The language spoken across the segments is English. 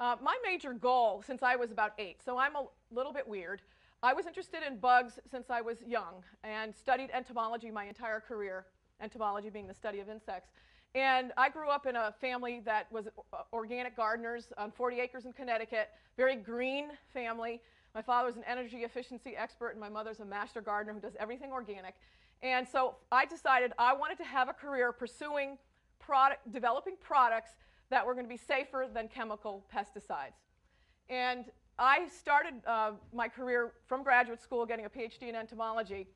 Uh, my major goal since I was about eight, so I'm a little bit weird. I was interested in bugs since I was young and studied entomology my entire career, entomology being the study of insects. And I grew up in a family that was uh, organic gardeners on 40 acres in Connecticut, very green family. My father was an energy efficiency expert, and my mother's a master gardener who does everything organic. And so I decided I wanted to have a career pursuing product, developing products that were going to be safer than chemical pesticides. And I started uh, my career from graduate school getting a PhD in entomology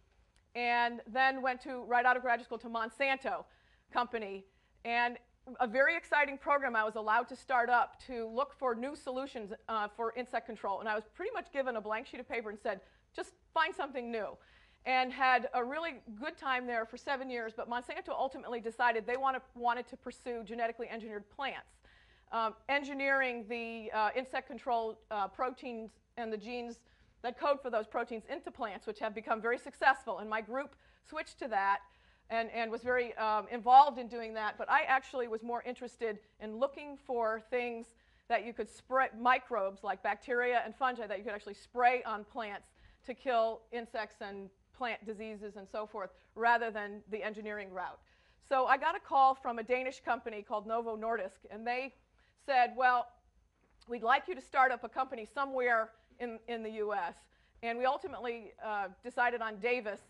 and then went to, right out of graduate school, to Monsanto Company. And a very exciting program I was allowed to start up to look for new solutions uh, for insect control. And I was pretty much given a blank sheet of paper and said, just find something new. And had a really good time there for seven years, but Monsanto ultimately decided they wanted, wanted to pursue genetically engineered plants. Um, engineering the uh, insect control uh, proteins and the genes that code for those proteins into plants, which have become very successful. And my group switched to that and, and was very um, involved in doing that. But I actually was more interested in looking for things that you could spray, microbes like bacteria and fungi that you could actually spray on plants to kill insects and plant diseases and so forth, rather than the engineering route. So I got a call from a Danish company called Novo Nordisk, and they said, well, we'd like you to start up a company somewhere in, in the US. And we ultimately uh, decided on Davis,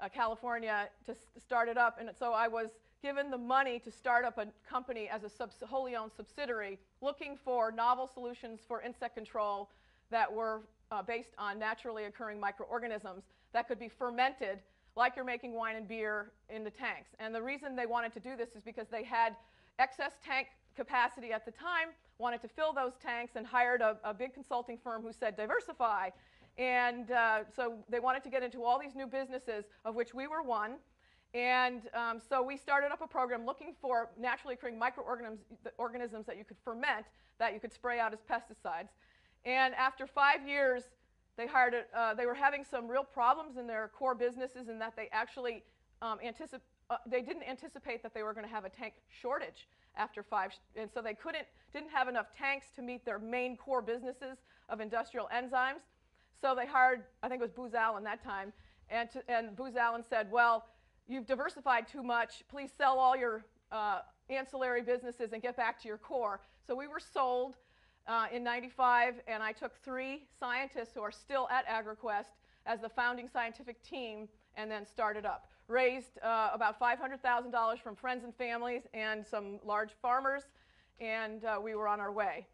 uh, California, to start it up. And so I was given the money to start up a company as a wholly owned subsidiary looking for novel solutions for insect control that were uh, based on naturally occurring microorganisms that could be fermented like you're making wine and beer in the tanks. And the reason they wanted to do this is because they had excess tank capacity at the time, wanted to fill those tanks, and hired a, a big consulting firm who said, diversify. And uh, so they wanted to get into all these new businesses, of which we were one. And um, so we started up a program looking for naturally occurring microorganisms that you could ferment, that you could spray out as pesticides. And after five years, they, hired a, uh, they were having some real problems in their core businesses in that they actually um, uh, they didn't anticipate that they were going to have a tank shortage after five, and so they couldn't, didn't have enough tanks to meet their main core businesses of industrial enzymes. So they hired, I think it was Booz Allen that time, and, to, and Booz Allen said, well, you've diversified too much. Please sell all your uh, ancillary businesses and get back to your core. So we were sold uh, in 95, and I took three scientists who are still at AgraQuest as the founding scientific team and then started up raised uh, about $500,000 from friends and families and some large farmers, and uh, we were on our way.